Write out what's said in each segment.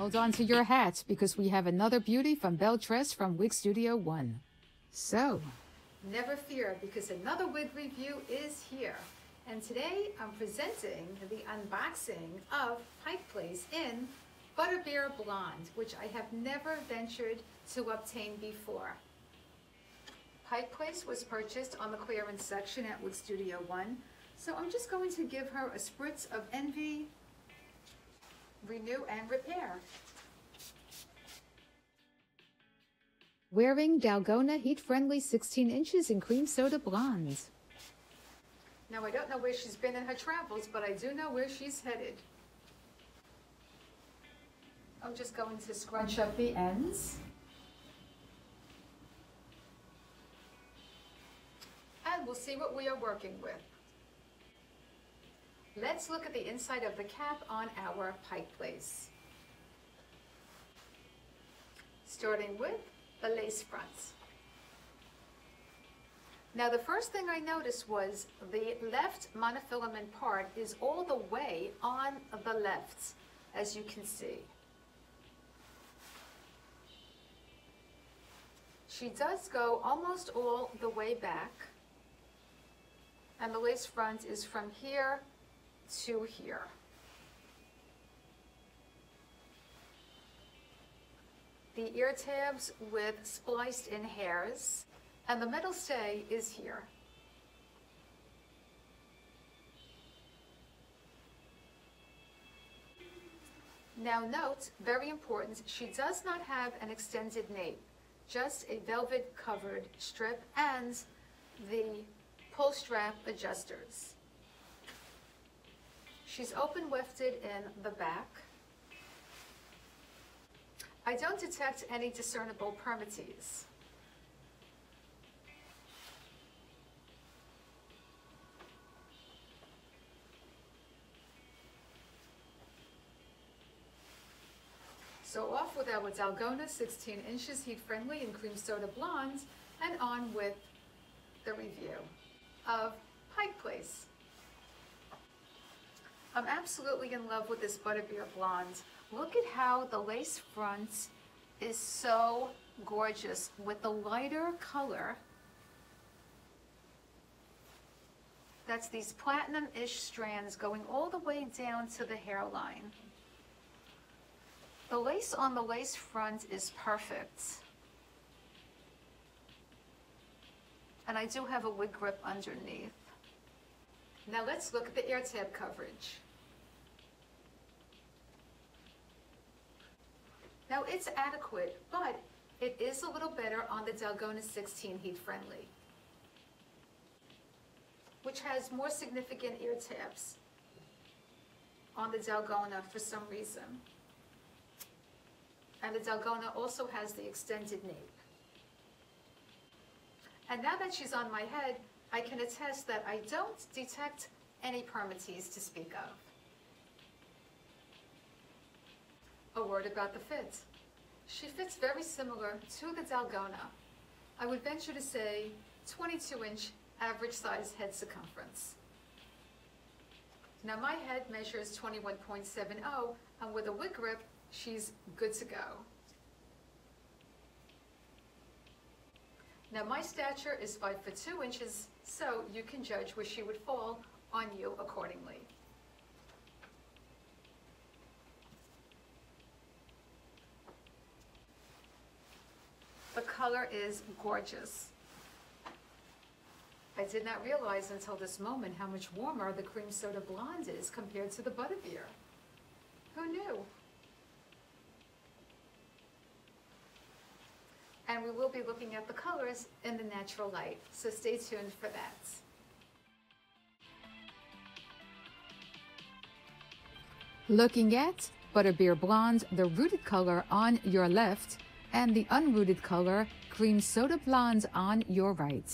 Hold on to your hats because we have another beauty from Belle Tress from Wig Studio One. So, never fear because another wig review is here. And today I'm presenting the unboxing of Pike Place in Butterbeer Blonde, which I have never ventured to obtain before. Pike Place was purchased on the clearance section at Wig Studio One. So I'm just going to give her a spritz of Envy, Renew and Repair. Wearing Dalgona Heat Friendly 16 inches in Cream Soda Blonde. Now I don't know where she's been in her travels, but I do know where she's headed. I'm just going to scrunch up the ends. And we'll see what we are working with. Let's look at the inside of the cap on our Pike Place. Starting with the lace fronts. Now the first thing I noticed was the left monofilament part is all the way on the left, as you can see. She does go almost all the way back. And the lace front is from here to here. The ear tabs with spliced in hairs and the metal stay is here. Now note, very important, she does not have an extended nape, just a velvet covered strip and the pull strap adjusters. She's open wefted in the back. I don't detect any discernible permatease. So off with our Dalgona 16 inches heat friendly and cream soda blonde and on with the review of Pike Place. I'm absolutely in love with this Butterbeer Blonde. Look at how the lace front is so gorgeous with the lighter color. That's these platinum-ish strands going all the way down to the hairline. The lace on the lace front is perfect. And I do have a wig grip underneath. Now let's look at the ear tab coverage. Now it's adequate, but it is a little better on the Dalgona 16 heat friendly, which has more significant ear tabs on the Dalgona for some reason. And the Dalgona also has the extended nape. And now that she's on my head, I can attest that I don't detect any permatease to speak of. A word about the fit. She fits very similar to the Dalgona. I would venture to say 22 inch average size head circumference. Now my head measures 21.70 and with a wig grip, she's good to go. Now my stature is 5 foot 2 inches, so you can judge where she would fall on you accordingly. The color is gorgeous. I did not realize until this moment how much warmer the cream soda blonde is compared to the butterbeer. Who knew? And we will be looking at the colors in the natural light, so stay tuned for that. Looking at Butterbeer Blonde, the rooted color on your left, and the unrooted color, Cream Soda Blonde on your right.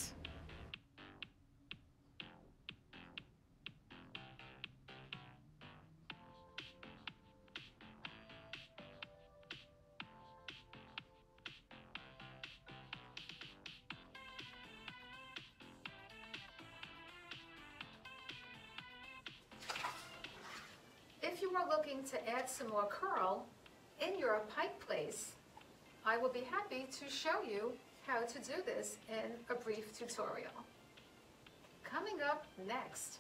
Are looking to add some more curl, in your Pike Place, I will be happy to show you how to do this in a brief tutorial. Coming up next.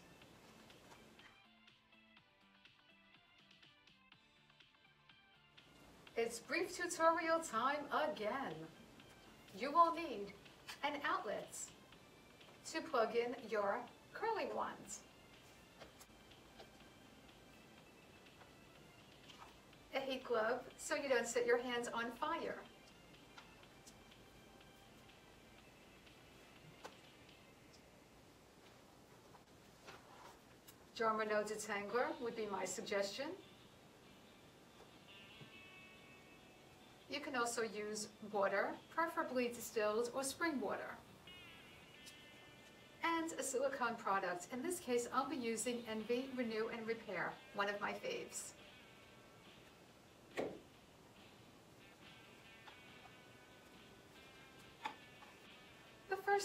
It's brief tutorial time again. You will need an outlet to plug in your curling wands. A heat glove so you don't set your hands on fire. German detangler would be my suggestion. You can also use water, preferably distilled or spring water. And a silicone product. In this case, I'll be using Envy Renew and Repair, one of my faves.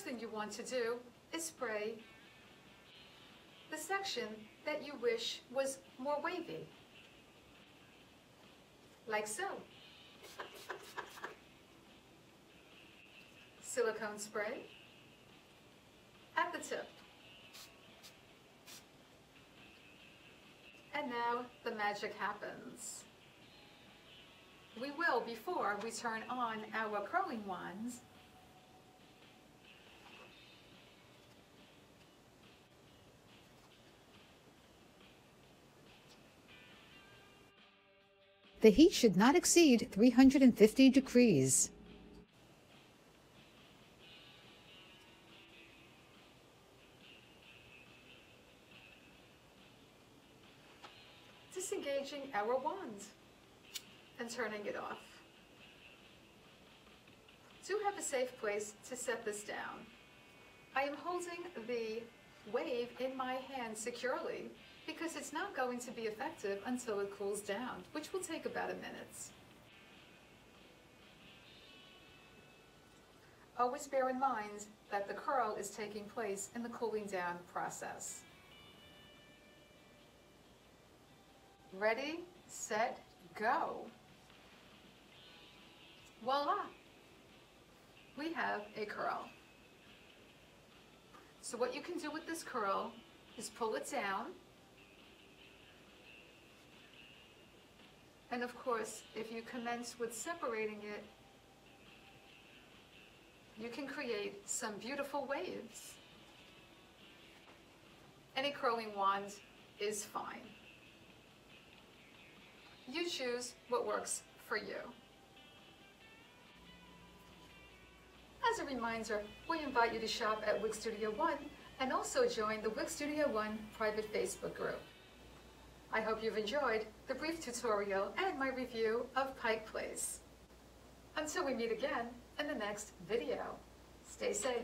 First thing you want to do is spray the section that you wish was more wavy, like so. Silicone spray at the tip. And now the magic happens. We will, before we turn on our curling wands, The heat should not exceed 350 degrees. Disengaging our wand and turning it off. Do have a safe place to set this down. I am holding the wave in my hand securely because it's not going to be effective until it cools down, which will take about a minute. Always bear in mind that the curl is taking place in the cooling down process. Ready, set, go. Voila! We have a curl. So what you can do with this curl is pull it down And of course, if you commence with separating it, you can create some beautiful waves. Any curling wand is fine. You choose what works for you. As a reminder, we invite you to shop at Wig Studio One and also join the Wig Studio One private Facebook group. I hope you've enjoyed the brief tutorial and my review of Pike Place. Until we meet again in the next video, stay safe.